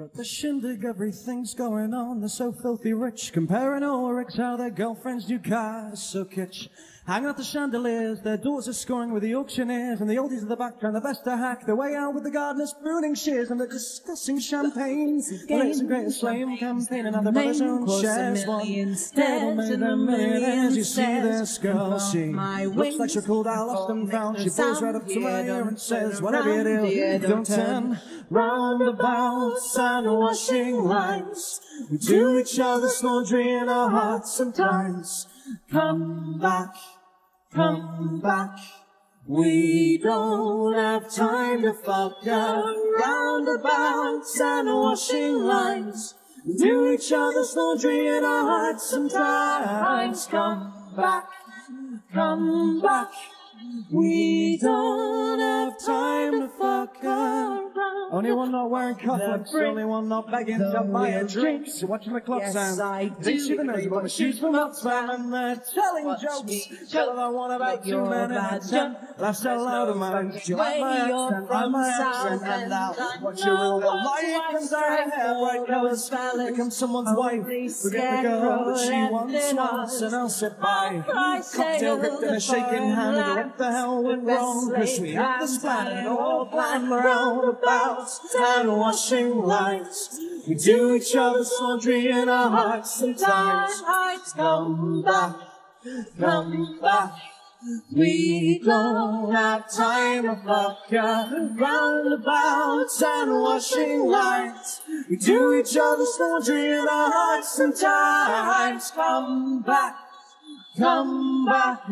At the shindig, everything's going on. They're so filthy rich, comparing all rigs how their girlfriends' new cars so kitsch. Hanging out the chandeliers, their doors are scoring with the auctioneers, and the oldies at the back trying the best to hack their way out with the gardeners pruning shears, and they're discussing champagne. The latest and greatest flame campaign, and how their brothers own shares one. Never made them millionaires. You see this girl, she looks like she'll cool down, lost and found. She pulls right up to my ear and says, whatever you do, don't turn roundabouts and washing lines. We do each other's laundry in our hearts sometimes. Come back, come back. We don't have time to fuck around roundabouts and washing lines. Do each other's laundry in our hearts sometimes. Come back, come back. We don't have time to. Only one not wearing cufflinks, only one not begging to buy a drink. So watching the clock Yes, sound. I she do. the knows about the shoes from Oxfam and they're telling Watch jokes. Tell joke I want about two men in a jump. Laughs out loud of mine. You like my accent, I'm my accent, and now what you will like comes our hair for bright those colors. fellas. Become someone's wife. Forget the girl that she scarecrow once and I'll sit by. Cocktail gripped in a shaking hand. What the hell went wrong? Cause we hit this best planet land all of blind all and washing lines. We do each other's laundry in our hearts sometimes. Come back, come back. We don't have time to fuck around roundabouts and washing lines. We do each other's laundry in our hearts sometimes. Come back, come back.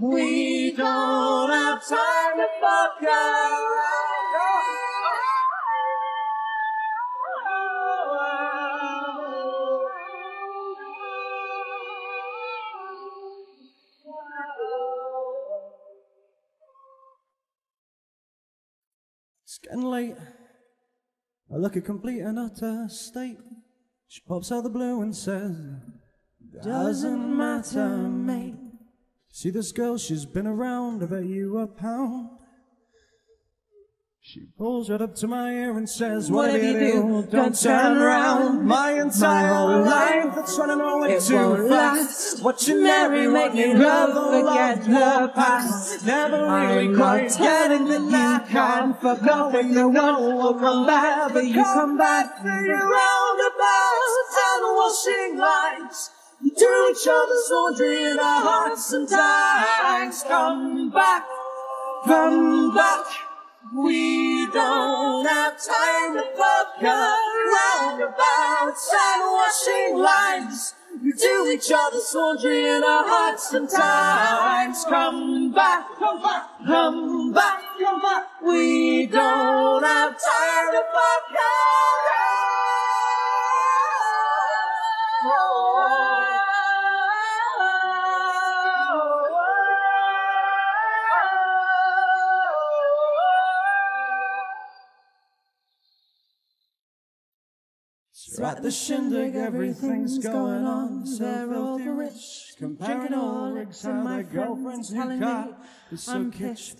We don't have time to fuck. It's getting late. I look a complete and utter state. She pops out the blue and says, Doesn't matter, mate. See this girl, she's been around, I bet you a pound. She pulls right up to my ear and says, What Whatever you do, don't turn around. My entire whole life, that's running away It too won't fast. last. What you marry, make me you love, forget the past. Never really I'm quite getting that you you can't can't fuck fuck off off and and no you one will come back, but you come back. to your roundabouts and washing lines. We do each other's laundry in our hearts sometimes. Come back, come back. We don't have time to fuck around roundabouts and washing lines. We do each other's laundry in our hearts sometimes. Come back, come back, come back, come back. We don't have time to fuck So at the shindig, everything's going on. All filthy rich, comparing all rigs, and how my their girlfriends friends new car me is so I'm kitsch.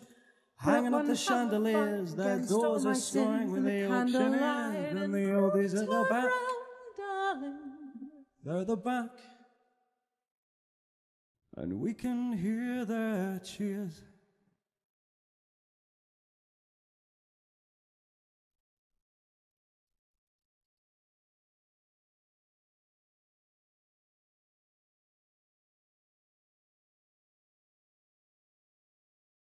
Hanging up the chandeliers, their doors are scoring with the the auctioneers and the oldies at the back. They're at the back. And we can hear their cheers.